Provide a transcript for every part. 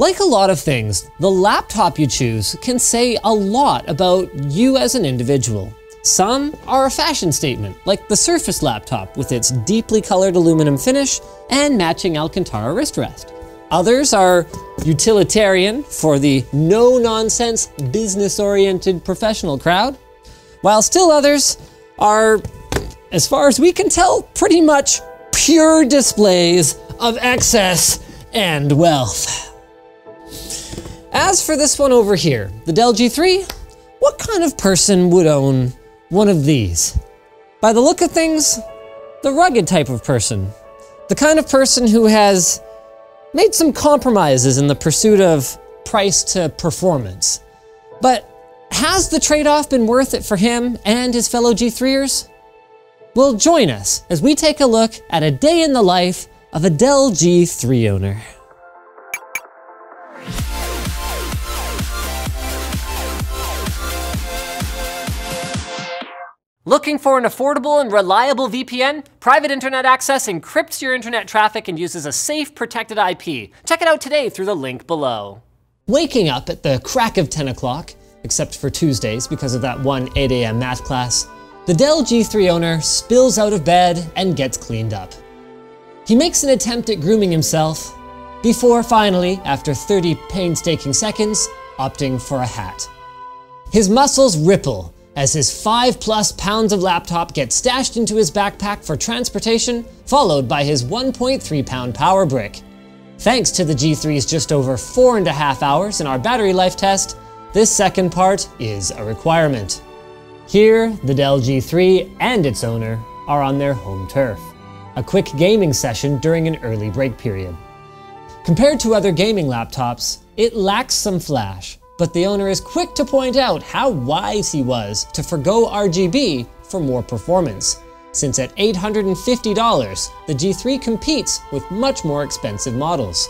Like a lot of things, the laptop you choose can say a lot about you as an individual. Some are a fashion statement, like the Surface laptop with its deeply colored aluminum finish and matching Alcantara wrist rest. Others are utilitarian for the no-nonsense, business-oriented professional crowd, while still others are, as far as we can tell, pretty much pure displays of excess and wealth. As for this one over here, the Dell G3, what kind of person would own one of these? By the look of things, the rugged type of person. The kind of person who has made some compromises in the pursuit of price to performance. But has the trade-off been worth it for him and his fellow G3ers? Well, join us as we take a look at a day in the life of a Dell G3 owner. Looking for an affordable and reliable VPN? Private Internet Access encrypts your internet traffic and uses a safe, protected IP. Check it out today through the link below. Waking up at the crack of 10 o'clock, except for Tuesdays because of that one 8 a.m. math class, the Dell G3 owner spills out of bed and gets cleaned up. He makes an attempt at grooming himself, before finally, after 30 painstaking seconds, opting for a hat. His muscles ripple as his 5 plus pounds of laptop gets stashed into his backpack for transportation, followed by his 1.3 pound power brick. Thanks to the G3's just over four and a half hours in our battery life test, this second part is a requirement. Here, the Dell G3 and its owner are on their home turf. A quick gaming session during an early break period. Compared to other gaming laptops, it lacks some flash, but the owner is quick to point out how wise he was to forego RGB for more performance, since at $850, the G3 competes with much more expensive models.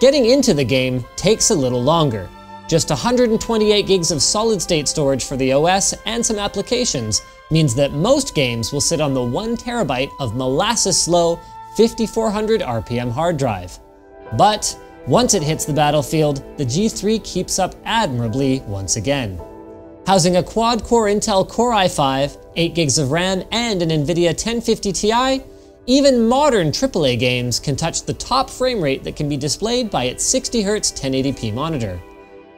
Getting into the game takes a little longer. Just 128 gigs of solid-state storage for the OS and some applications means that most games will sit on the 1 terabyte of molasses-slow 5400 RPM hard drive. But once it hits the battlefield, the G3 keeps up admirably once again. Housing a quad-core Intel Core i5, 8 gigs of RAM, and an NVIDIA 1050 Ti, even modern AAA games can touch the top frame rate that can be displayed by its 60Hz 1080p monitor,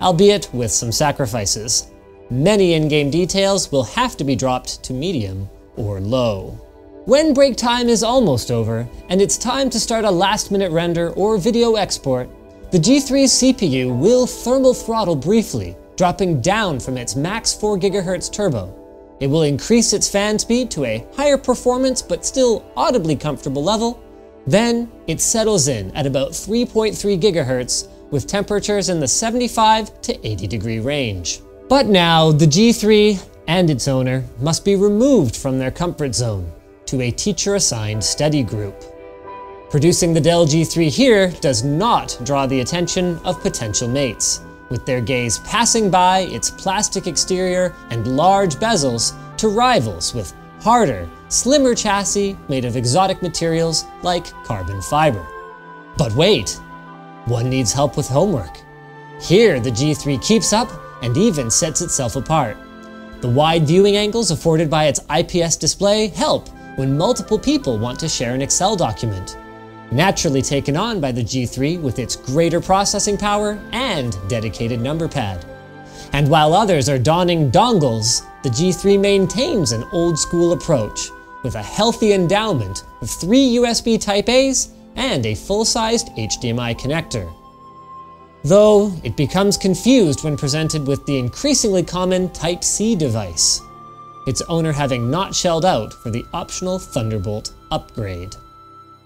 albeit with some sacrifices. Many in-game details will have to be dropped to medium or low. When break time is almost over, and it's time to start a last minute render or video export, the G3's CPU will thermal throttle briefly, dropping down from its max 4 GHz turbo. It will increase its fan speed to a higher performance but still audibly comfortable level. Then it settles in at about 3.3 GHz with temperatures in the 75 to 80 degree range. But now the G3 and its owner must be removed from their comfort zone to a teacher-assigned study group. Producing the Dell G3 here does not draw the attention of potential mates, with their gaze passing by its plastic exterior and large bezels to rivals with harder, slimmer chassis made of exotic materials like carbon fiber. But wait, one needs help with homework. Here the G3 keeps up and even sets itself apart. The wide viewing angles afforded by its IPS display help when multiple people want to share an Excel document. Naturally taken on by the G3 with its greater processing power and dedicated number pad. And while others are donning dongles, the G3 maintains an old school approach with a healthy endowment of three USB Type-A's and a full-sized HDMI connector. Though it becomes confused when presented with the increasingly common Type-C device its owner having not shelled out for the optional Thunderbolt upgrade.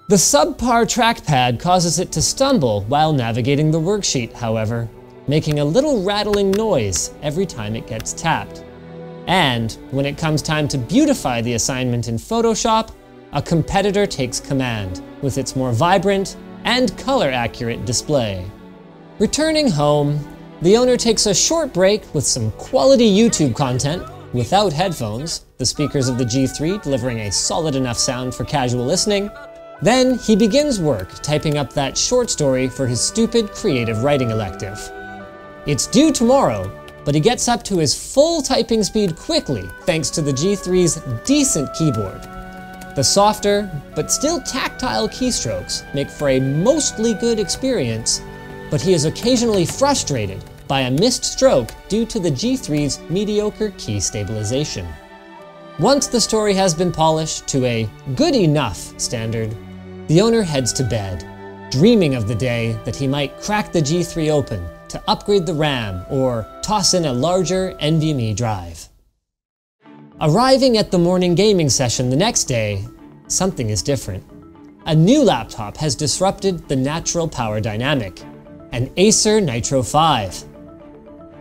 The subpar trackpad causes it to stumble while navigating the worksheet, however, making a little rattling noise every time it gets tapped. And when it comes time to beautify the assignment in Photoshop, a competitor takes command with its more vibrant and color-accurate display. Returning home, the owner takes a short break with some quality YouTube content without headphones, the speakers of the G3 delivering a solid enough sound for casual listening, Then he begins work typing up that short story for his stupid creative writing elective. It's due tomorrow, but he gets up to his full typing speed quickly thanks to the G3's decent keyboard. The softer, but still tactile keystrokes make for a mostly good experience, but he is occasionally frustrated by a missed stroke due to the G3's mediocre key stabilization. Once the story has been polished to a good enough standard, the owner heads to bed, dreaming of the day that he might crack the G3 open to upgrade the RAM or toss in a larger NVMe drive. Arriving at the morning gaming session the next day, something is different. A new laptop has disrupted the natural power dynamic, an Acer Nitro 5.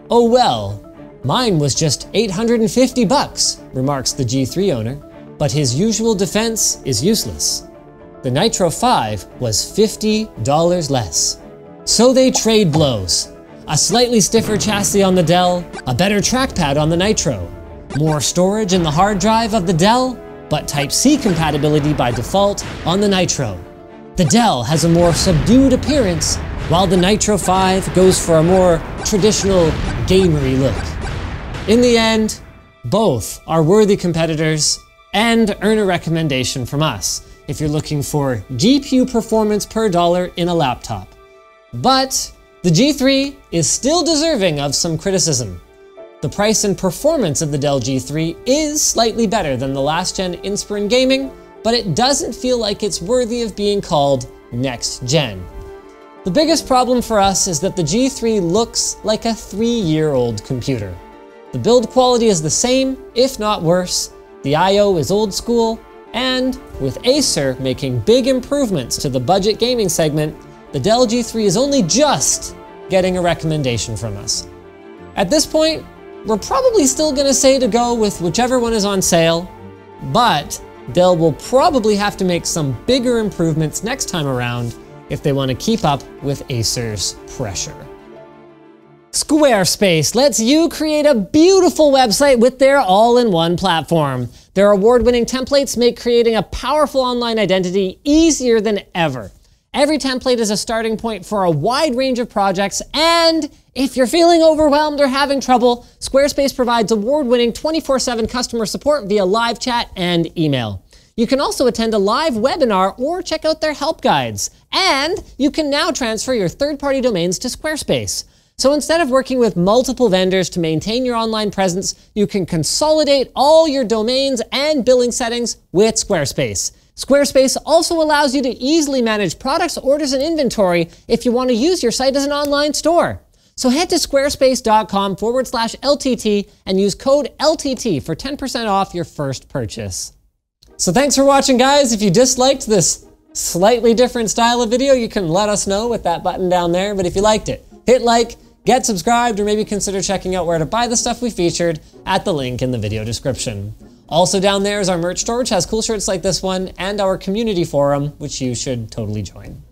Oh well, mine was just 850 bucks, remarks the G3 owner, but his usual defense is useless. The Nitro 5 was $50 less. So they trade blows. A slightly stiffer chassis on the Dell, a better trackpad on the Nitro, more storage in the hard drive of the Dell, but Type-C compatibility by default on the Nitro. The Dell has a more subdued appearance, while the Nitro 5 goes for a more traditional gamery look. In the end, both are worthy competitors and earn a recommendation from us if you're looking for GPU performance per dollar in a laptop. But the G3 is still deserving of some criticism. The price and performance of the Dell G3 is slightly better than the last gen Inspiron Gaming, but it doesn't feel like it's worthy of being called next gen. The biggest problem for us is that the G3 looks like a three-year-old computer. The build quality is the same, if not worse, the I.O. is old school, and with Acer making big improvements to the budget gaming segment, the Dell G3 is only just getting a recommendation from us. At this point, we're probably still gonna say to go with whichever one is on sale, but Dell will probably have to make some bigger improvements next time around if they wanna keep up with Acer's pressure. Squarespace lets you create a beautiful website with their all-in-one platform. Their award-winning templates make creating a powerful online identity easier than ever. Every template is a starting point for a wide range of projects, and if you're feeling overwhelmed or having trouble, Squarespace provides award-winning 24-7 customer support via live chat and email. You can also attend a live webinar or check out their help guides. And you can now transfer your third-party domains to Squarespace. So instead of working with multiple vendors to maintain your online presence, you can consolidate all your domains and billing settings with Squarespace. Squarespace also allows you to easily manage products, orders, and inventory if you want to use your site as an online store. So head to squarespace.com forward slash LTT and use code LTT for 10% off your first purchase. So thanks for watching guys. If you disliked this slightly different style of video, you can let us know with that button down there. But if you liked it, hit like, get subscribed, or maybe consider checking out where to buy the stuff we featured at the link in the video description. Also down there is our merch store, which has cool shirts like this one, and our community forum, which you should totally join.